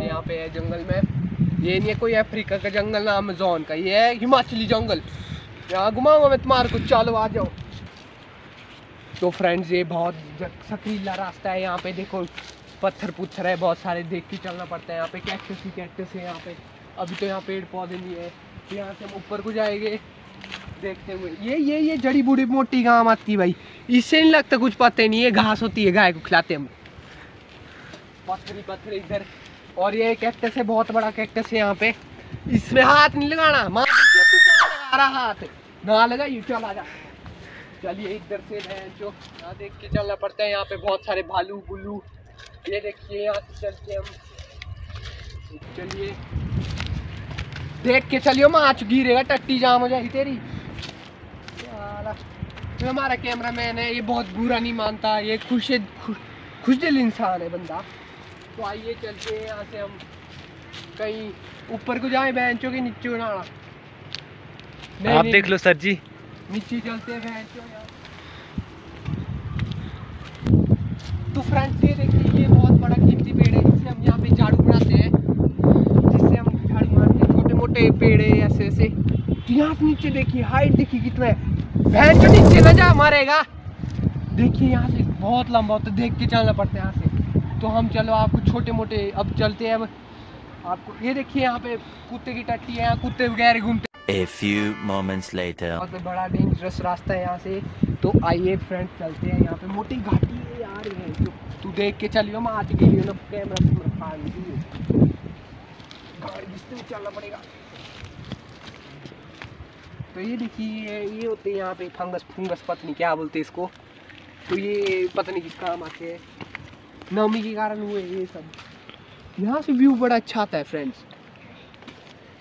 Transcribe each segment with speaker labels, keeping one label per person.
Speaker 1: ये यहाँ पे है जंगल में। ये नहीं है कोई अफ्रीका का जंगल ना अमेजोन का, ये है हिमाचली जंगल। यहाँ घुमाऊँगा मैं तुम्हारे को, चलो आ जाओ। तो फ्रेंड्स ये बहुत सकीला रास्ता है यहाँ पे, देखो, पत्थर पुत्थर है, बहुत सारे, देख के चलना पड़ता है यहाँ पे। कैक्टस ही कैक्टस है यहाँ पे। अभी तो यहाँ पेड़ पौधे नहीं है। तो यहाँ से हम ऊपर को जाएँगे, देखते हुए। ये ये ये जड़ी बूटी मोटी काम आती भाई। इससे नहीं लगता कुछ पता नहीं है, घास होती है, गाय को खिलाते हम। पत्थरी पत्थर इधर। और ये कैक्टस है, बहुत बड़ा कैक्टस है यहाँ पे। इसमें हाथ नहीं लगाना। माँ, तू लगा रहा हाथ? ना लगा, ये चल आ जा। चलिए, इधर से है जो यहाँ देख के चलना पड़ता है। यहाँ पे बहुत सारे भालू बुल्लू ये देखिए, यहाँ से चलते हम चलिए। देख के चलियो माच गिरेगा, टट्टी जाम हो जाएगी तेरी। जो हमारा कैमरा मैन है, ये बहुत बुरा नहीं मानता। ये खुश खुश दिल इंसान है बंदा। तो आइए चलते हैं यहाँ से हम कहीं ऊपर को जाए बेंचों के नीचे उड़ाना
Speaker 2: आप देख लो सर जी।
Speaker 1: नीचे चलते हैं बेंचों तो फ्रेंड्स ये देखिए ये बहुत बड़ा कीमती पेड़ है जिससे हम यहाँ पे झाड़ू बनाते हैं जिससे हम झाड़ू मारते हैं छोटे मोटे पेड़ है ऐसे ऐसे। तो यहाँ से नीचे देखिए हाइट देखिए कितना है। भैंस नीचे न जा मारेगा। देखिए यहाँ से बहुत लंबा होता है देख के चलना पड़ता है यहाँ से। तो हम चलो आपको छोटे मोटे अब चलते हैं अब। आपको ये देखिए यहाँ पे कुत्ते की टट्टी है यहाँ कुत्ते वगैरह घूमते
Speaker 3: A few moments later.
Speaker 1: बहुत बड़ा डेंजरस रास्ता है यहाँ से। तो आइए फ्रेंड्स चलते हैं यहाँ पे। मोटी घाटी है यार ये। तो तू देख के चलियो मैं आज गिरी ना कैमरा कैमरा फाड़ दी गाड़ी जिससे चलना पड़ेगा। तो ये देखिए ये होते हैं यहाँ पे फंगस फंगस पत्नी क्या बोलते हैं इसको? तो ये पत्नी किस काम आते हैं? नमी के कारण हुए ये सब। यहाँ से व्यू बड़ा अच्छा आता है फ्रेंड्स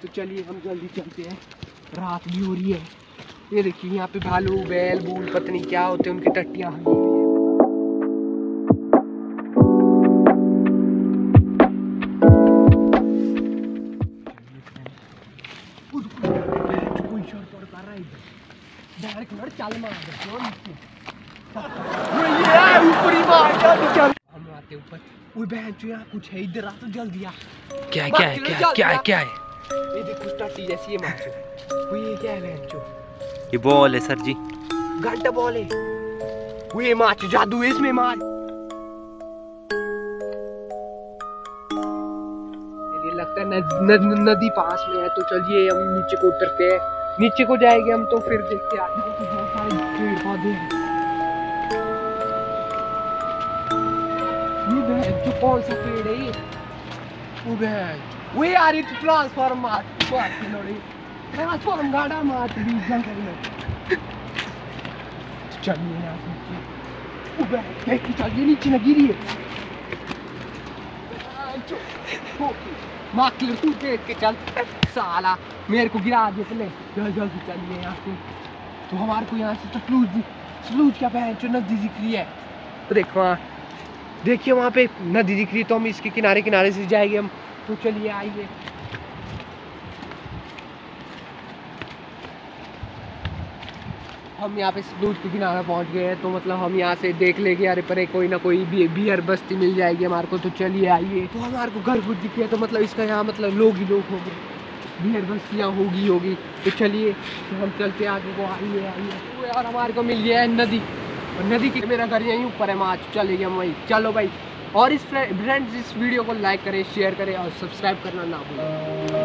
Speaker 1: तो चलिए हम जल्दी चलते हैं। रात भी हो रही है। ये देखिए, यहाँ पे भालू, बैल बूल पत्नी, क्या होते हैं उनकी टट्टियाँ हम आते ऊपर। बहन जो यहाँ कुछ है इधर आ तो जल्दी आ
Speaker 2: क्या क्या है क्या क्या है क्या है?
Speaker 1: ये देख टट्टी जैसी है माचो। वो ये क्या है बहन जो
Speaker 2: ये बॉल है सर जी।
Speaker 1: घंटा बॉल है। वो ये माच जादू है इसमें मार। ये लगता है नद, नद, नदी पास में है तो चलिए हम नीचे को उतरते हैं। नीचे को जाएँगे हम तो फिर देखते हैं आगे बहुत सारे पेड़ पौधे हैं। जो कौन सा पेड़ है ये वो बहन यार ये तो मार मार के लोड़ी ट्रांसफार्म गाड़ा मार के बीच जंगल में चलिए यहाँ नीचे। ओ देख के चलिए नीचे न गिरिए माँ की तू देख के चल साला मेरे को गिरा दिया पहले जल्दी जल्दी चलिए यहाँ से तो हमारे को यहाँ से सतलूज दी सतलूज क्या बहन जो नदी दिख रही है तो देखो देखिए वहाँ पे नदी दिख रही तो हम इसके किनारे किनारे से जाएँगे हम। तो चलिए आइए। हम यहाँ पे सतलुज के किनारे पहुँच गए हैं तो मतलब हम यहाँ से देख लेंगे, अरे परे कोई ना कोई भी बियर बस्ती मिल जाएगी हमारे को तो चलिए आइए। तो हमारे को घर कुछ दिखे तो मतलब इसका यहाँ मतलब लोग ही लोग होंगे। बियर बस्तियाँ होगी होगी। तो चलिए तो हम चलते आगे को। आइए आइए। तो यार हमारे को मिल गया है नदी। और नदी की मेरा घर यहीं ऊपर है माच चलेगी गया वहीं चलो भाई। और इस फ्रेंड्स इस वीडियो को लाइक करें शेयर करें और सब्सक्राइब करना ना भूलें।